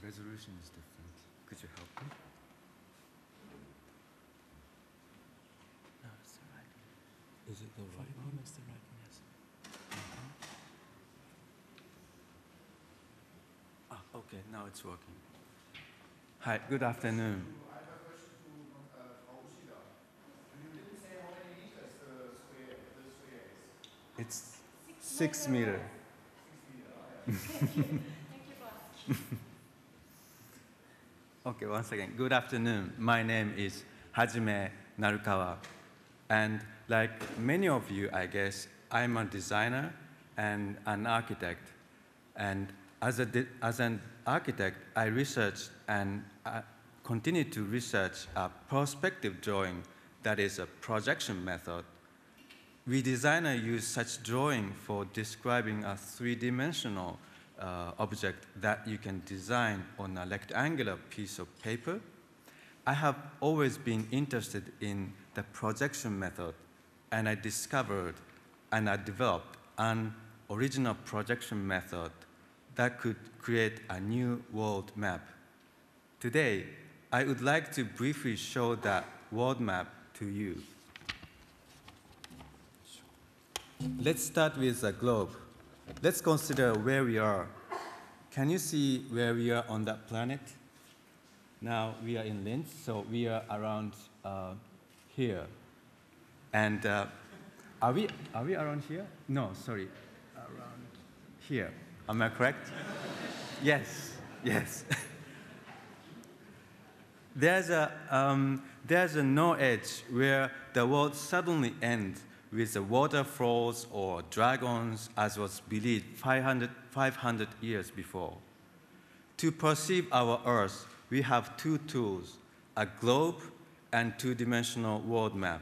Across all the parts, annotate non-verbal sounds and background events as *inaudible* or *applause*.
The resolution is different. Could you help me? No, it's the right one. Is it the right him, one? it's the right one, yes. Ah, okay, now it's working. Hi, good afternoon. I have a question to uh, Frau Ushida. You didn't say how many meters the square, the square is. It's six meter. Okay, once again, good afternoon. My name is Hajime Narukawa. And like many of you, I guess, I'm a designer and an architect. And as, a as an architect, I research and uh, continue to research a perspective drawing that is a projection method. We designers use such drawing for describing a three-dimensional uh, object that you can design on a rectangular piece of paper. I have always been interested in the projection method, and I discovered and I developed an original projection method that could create a new world map. Today, I would like to briefly show that world map to you. Let's start with a globe. Let's consider where we are. Can you see where we are on that planet? Now we are in Linz, so we are around uh, here. And uh, are, we, are we around here? No, sorry, around here. Am I correct? yes, yes. *laughs* there's, a, um, there's a no edge where the world suddenly ends with the waterfalls or dragons, as was believed 500, 500 years before. To perceive our Earth, we have two tools a globe and two dimensional world map.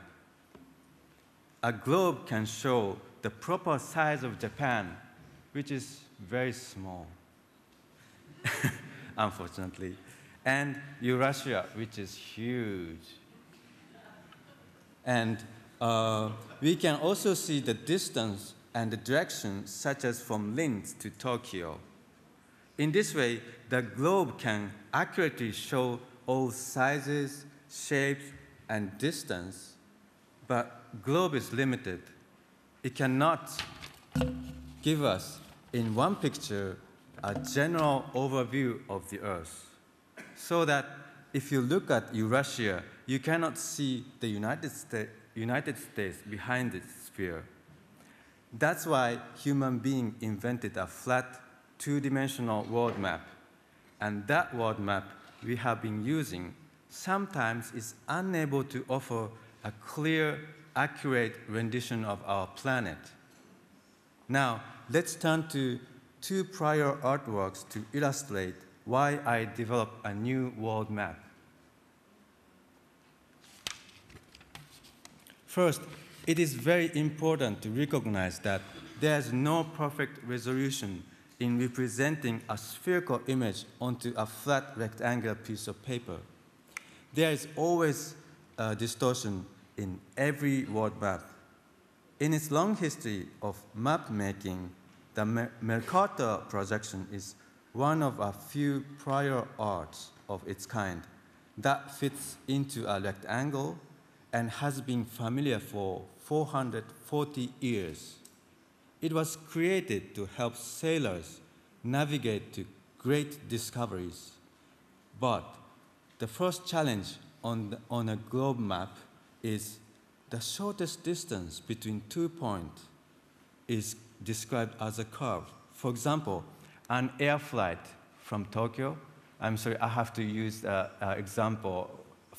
A globe can show the proper size of Japan, which is very small, *laughs* unfortunately, and Eurasia, which is huge. And uh, we can also see the distance and the direction, such as from Linz to Tokyo. In this way, the globe can accurately show all sizes, shapes, and distance, but globe is limited. It cannot give us in one picture a general overview of the Earth. So that if you look at Eurasia, you cannot see the United States, United States behind the sphere. That's why human being invented a flat two-dimensional world map. And that world map we have been using sometimes is unable to offer a clear, accurate rendition of our planet. Now, let's turn to two prior artworks to illustrate why I developed a new world map. First, it is very important to recognize that there's no perfect resolution in representing a spherical image onto a flat rectangular piece of paper. There is always a distortion in every world map. In its long history of map making, the Mer- Mercator projection is one of a few prior arts of its kind that fits into a rectangle and has been familiar for 440 years. It was created to help sailors navigate to great discoveries. But the first challenge on, the, on a globe map is the shortest distance between two points is described as a curve. For example, an air flight from Tokyo, I'm sorry, I have to use an example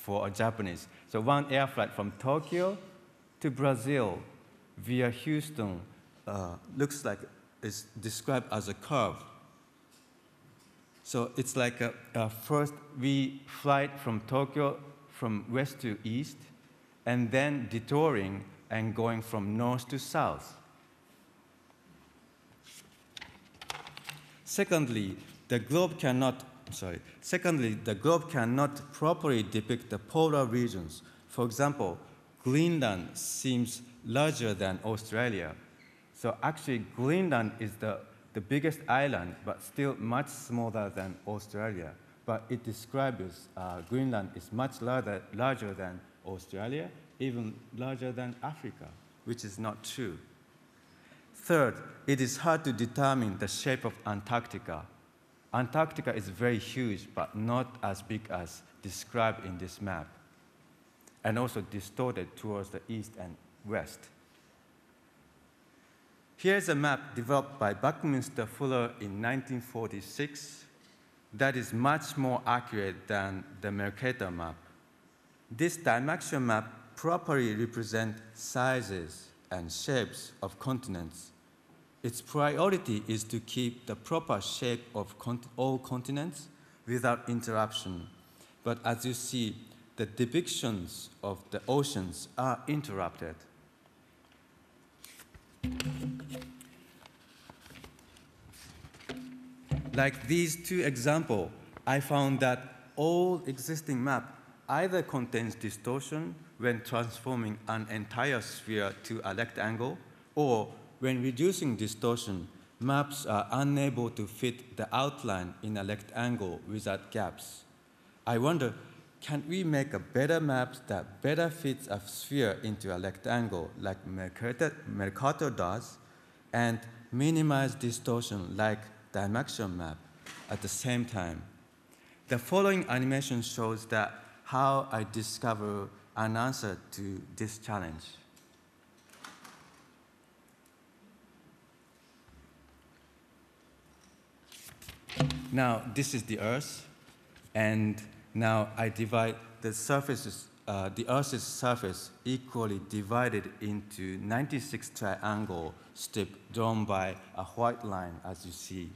for a Japanese. So one air flight from Tokyo to Brazil via Houston uh, looks like it's described as a curve. So it's like a, a first we flight from Tokyo from west to east, and then detouring and going from north to south. Secondly, the globe cannot, sorry, secondly, the globe cannot properly depict the polar regions. For example, Greenland seems larger than Australia. So actually, Greenland is the, the biggest island, but still much smaller than Australia. But it describes uh, Greenland is much larger, larger than Australia, even larger than Africa, which is not true. Third, it is hard to determine the shape of Antarctica. Antarctica is very huge, but not as big as described in this map, and also distorted towards the east and west. Here's a map developed by Buckminster Fuller in 1946 that is much more accurate than the Mercator map. This Dymaxion map properly represents sizes and shapes of continents. Its priority is to keep the proper shape of all continents without interruption. But as you see, the depictions of the oceans are interrupted. Like these two examples, I found that all existing map either contains distortion when transforming an entire sphere to a rectangle, or when reducing distortion, maps are unable to fit the outline in a rectangle without gaps. I wonder, can we make a better map that better fits a sphere into a rectangle like Mercator, does, and minimize distortion like Dymaxion map at the same time? The following animation shows that how I discover an answer to this challenge. Now, this is the Earth, and now I divide the surfaces, uh, the Earth's surface equally divided into 96 triangle strip drawn by a white line, as you see.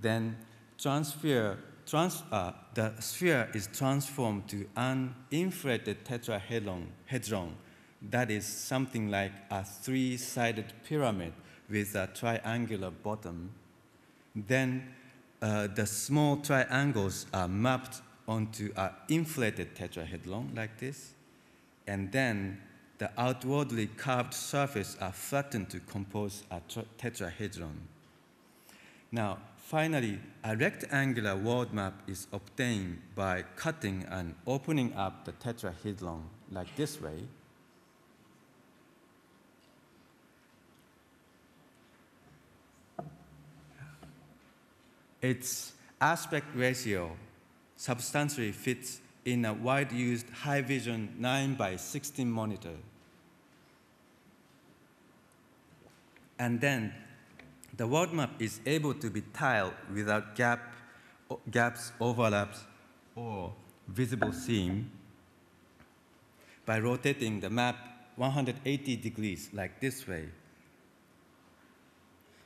Then transfer, trans, uh, the sphere is transformed to an inflated tetrahedron hedron that is something like a three-sided pyramid with a triangular bottom. Then uh, the small triangles are mapped onto an inflated tetrahedron like this, and then the outwardly curved surface are flattened to compose a tetrahedron. Now, finally, a rectangular world map is obtained by cutting and opening up the tetrahedron like this way. Its aspect ratio substantially fits in a wide used high vision 9 by 16 monitor. And then the world map is able to be tiled without gap, gaps, overlaps, or visible seam by rotating the map 180 degrees like this way.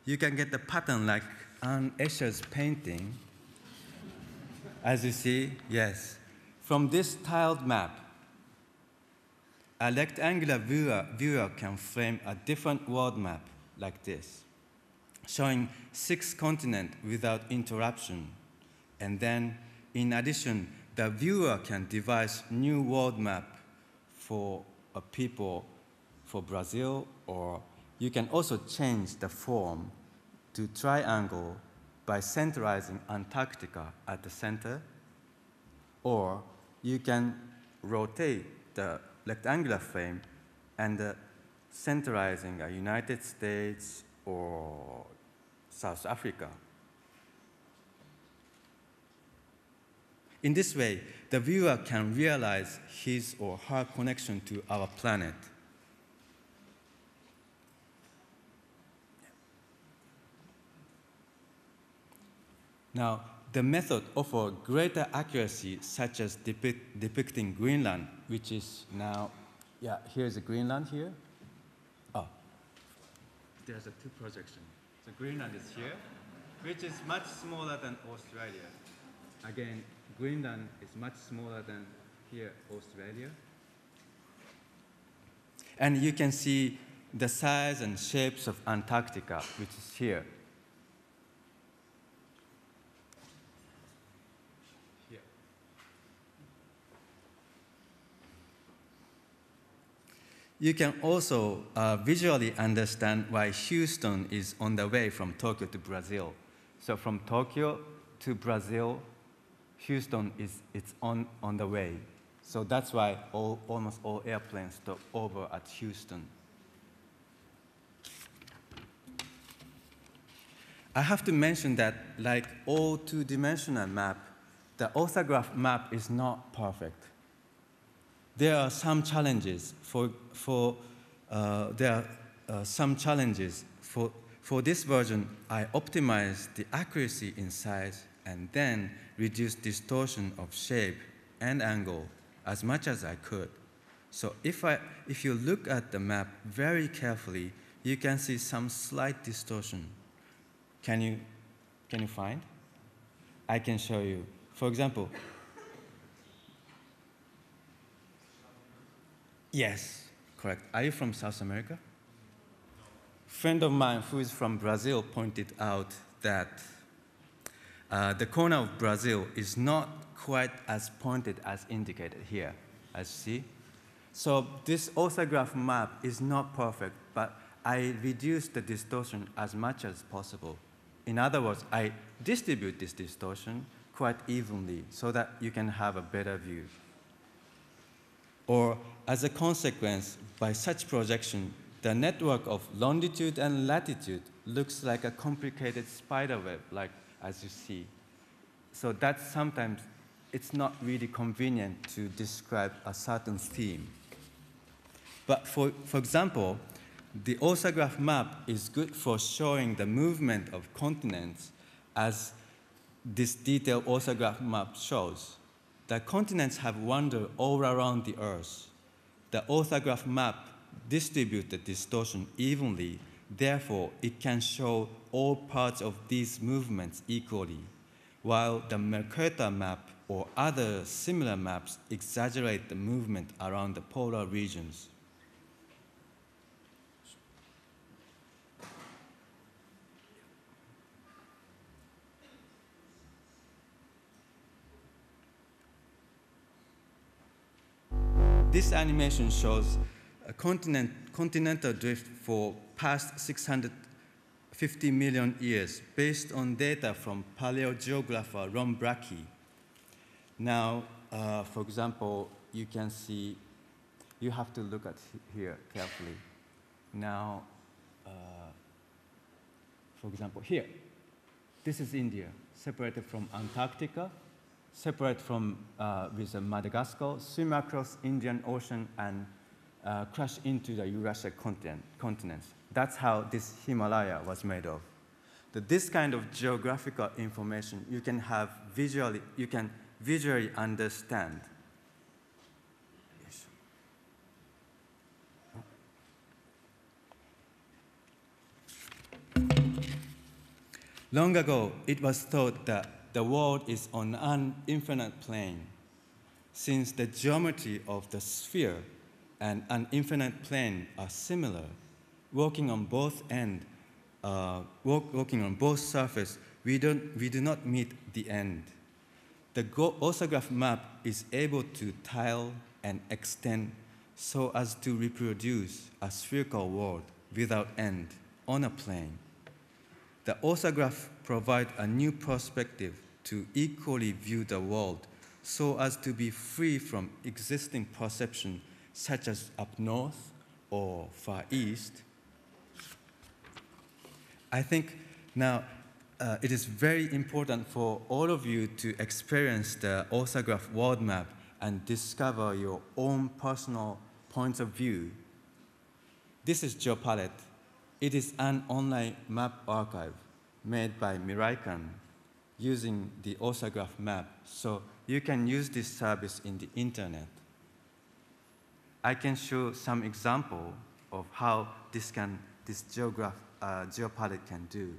You can get the pattern like an Escher's painting. As you see, yes. From this tiled map, a rectangular viewer, viewer can frame a different world map like this, showing six continents without interruption. And then, in addition, the viewer can devise new world map for a people for Brazil, or you can also change the form to triangle by centralizing Antarctica at the center, or you can rotate the rectangular frame and uh, centralizing a United States or South Africa. In this way, the viewer can realize his or her connection to our planet. Now, the method offers greater accuracy, such as depict, depicting Greenland, which is now, yeah, here's a Greenland here. Oh, there's a two projection. So Greenland is here, which is much smaller than Australia. Again, Greenland is much smaller than here, Australia. And you can see the size and shapes of Antarctica, which is here. You can also uh, visually understand why Houston is on the way from Tokyo to Brazil. So from Tokyo to Brazil, Houston is it's on, on the way. So that's why all, almost all airplanes stop over at Houston. I have to mention that, like all two-dimensional map, the AuthaGraph map is not perfect. There are some challenges. For, for, uh, there are uh, some challenges. For, for this version, I optimized the accuracy in size and then reduced distortion of shape and angle as much as I could. So if, I, if you look at the map very carefully, you can see some slight distortion. Can you, can you find? I can show you. For example, yes, correct. Are you from South America? A friend of mine who is from Brazil pointed out that uh, the corner of Brazil is not quite as pointed as indicated here, as you see. So this AuthaGraph map is not perfect, but I reduce the distortion as much as possible. In other words, I distribute this distortion quite evenly so that you can have a better view. Or as a consequence, by such projection, the network of longitude and latitude looks like a complicated spider web, like as you see. So that sometimes it's not really convenient to describe a certain theme. But for, for example, the AuthaGraph map is good for showing the movement of continents as this detailed AuthaGraph map shows. The continents have wandered all around the Earth. The AuthaGraph map distributes the distortion evenly, therefore it can show all parts of these movements equally, while the Mercator map or other similar maps exaggerate the movement around the polar regions. This animation shows a continent, continental drift for past 650 million years based on data from paleogeographer Ron Blakey. Now, uh, for example, you can see, you have to look at here carefully. Now, uh, for example, here, this is India, separated from Antarctica separate from uh, with Madagascar, swim across Indian Ocean and uh, crash into the Eurasia continent, continents. That's how this Himalaya was made of. That this kind of geographical information you can have visually, you can visually understand. Long ago, it was thought that the world is on an infinite plane. Since the geometry of the sphere and an infinite plane are similar, working on both end, uh, work, working on both surfaces, we, don't, we do not meet the end. The AuthaGraph map is able to tile and extend so as to reproduce a spherical world without end on a plane. The AuthaGraph provides a new perspective to equally view the world so as to be free from existing perception such as up north or far east. I think now uh, it is very important for all of you to experience the AuthaGraph world map and discover your own personal points of view. This is GeoPalette. It is an online map archive made by Miraikan using the AuthaGraph map. So you can use this service in the internet. I can show some example of how this, can, this geograph, uh, can do.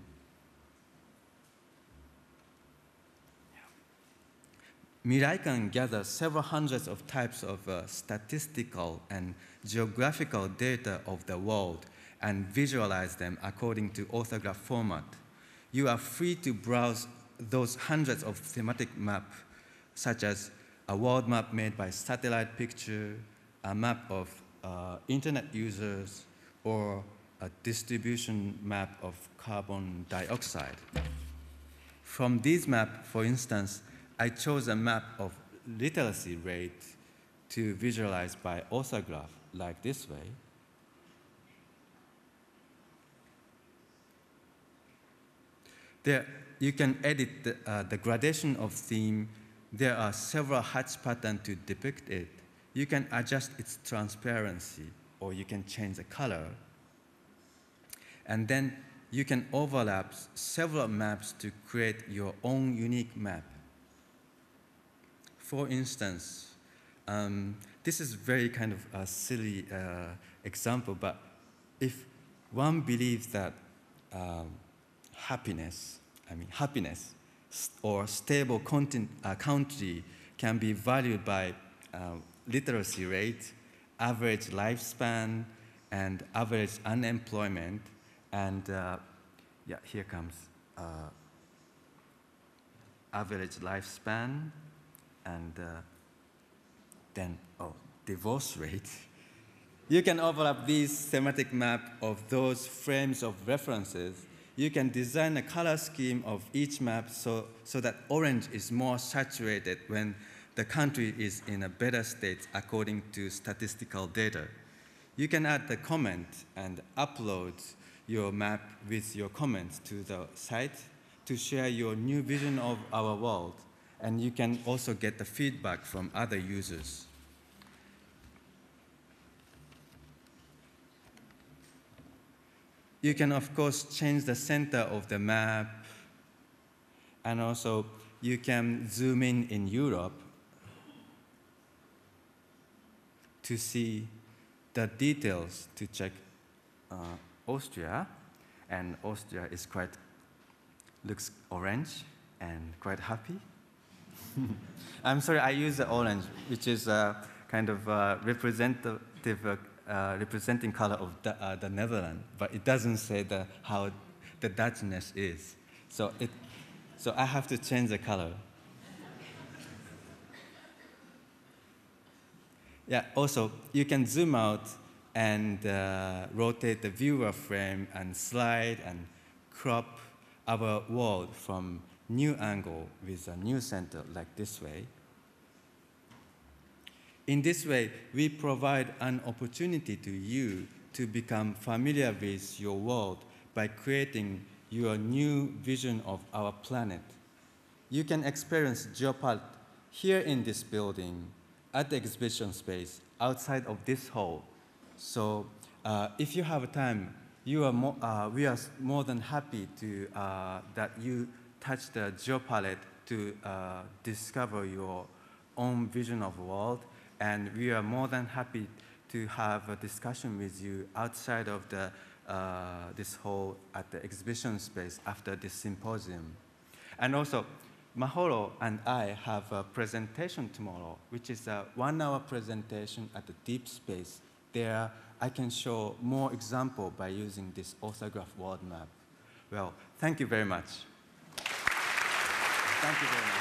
Miraikan gather several hundreds of types of uh, statistical and geographical data of the world and visualize them according to AuthaGraph format. You are free to browse those hundreds of thematic maps, such as a world map made by satellite picture, a map of uh, internet users or a distribution map of carbon dioxide. From this map, for instance, I chose a map of literacy rate to visualize by AuthaGraph like this way. There, you can edit the, uh, the gradation of theme. There are several hatch patterns to depict it. You can adjust its transparency, or you can change the color. And then you can overlap several maps to create your own unique map. For instance, um, this is very kind of a silly uh, example, but if one believes that um, happiness, I mean happiness, or stable content, uh, country can be valued by uh, literacy rate, average lifespan, and average unemployment, and uh, yeah, here comes uh, average lifespan, and uh, then, oh, divorce rate. You can overlap this semantic map of those frames of references. You can design a color scheme of each map so, so that orange is more saturated when the country is in a better state according to statistical data. You can add the comment and upload your map with your comments to the site to share your new vision of our world. And you can also get the feedback from other users. You can, of course, change the center of the map. And also, you can zoom in in Europe to see the details to check uh, Austria. And Austria is quite, looks orange and quite happy. *laughs* I'm sorry, I use the orange, which is a kind of uh, representative uh, representing color of the, uh, the Netherlands, but it doesn't say the, how the Dutchness is. So, it, so I have to change the color. Yeah, also, you can zoom out and uh, rotate the viewer frame and slide and crop our world from new angle with a new center like this way. In this way, we provide an opportunity to you to become familiar with your world by creating your new vision of our planet. You can experience Geopart here in this building, at the exhibition space, outside of this hall. So uh, if you have time, you are uh, we are more than happy to, uh, that you touch the GeoPalette to uh, discover your own vision of the world and we are more than happy to have a discussion with you outside of the, uh, this hall at the exhibition space after this symposium. And also, Mahoro and I have a presentation tomorrow, which is a one-hour presentation at the deep space. There, I can show more example by using this AuthaGraph world map. Well, thank you very much. Thank you very much.